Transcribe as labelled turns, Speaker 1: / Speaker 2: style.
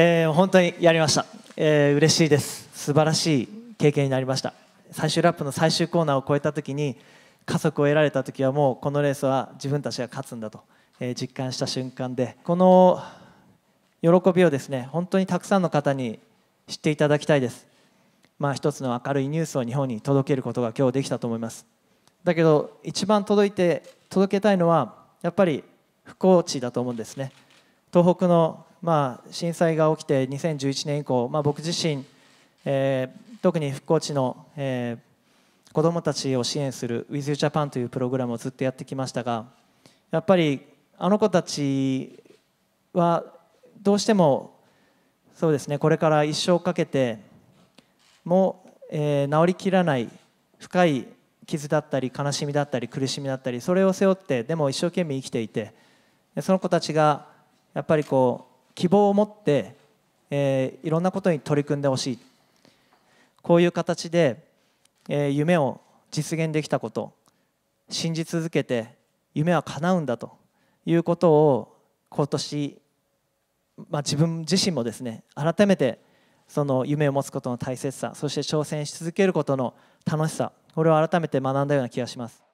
Speaker 1: えー、本当にやりました、えー、嬉しいです。素晴らしい経験になりました。最終ラップの最終コーナーを超えた時に加速を得られた時はもうこのレースは自分たちが勝つんだと、えー、実感した瞬間でこの喜びをですね本当にたくさんの方に知っていただきたいです。まあ一つの明るいニュースを日本に届けることが今日できたと思います。だけど一番届いて届けたいのはやっぱり不幸地だと思うんですね。東北のまあ震災が起きて2011年以降、まあ、僕自身、えー、特に復興地の、えー、子どもたちを支援する WithYouJapan というプログラムをずっとやってきましたがやっぱりあの子たちはどうしてもそうですねこれから一生かけても、えー、治りきらない深い傷だったり悲しみだったり苦しみだったりそれを背負ってでも一生懸命生きていてその子たちがやっぱりこう希望を持って、えー、いろんなことに取り組んでほしいこういう形で、えー、夢を実現できたこと信じ続けて夢は叶うんだということを今年、まあ、自分自身もですね改めてその夢を持つことの大切さそして挑戦し続けることの楽しさこれを改めて学んだような気がします。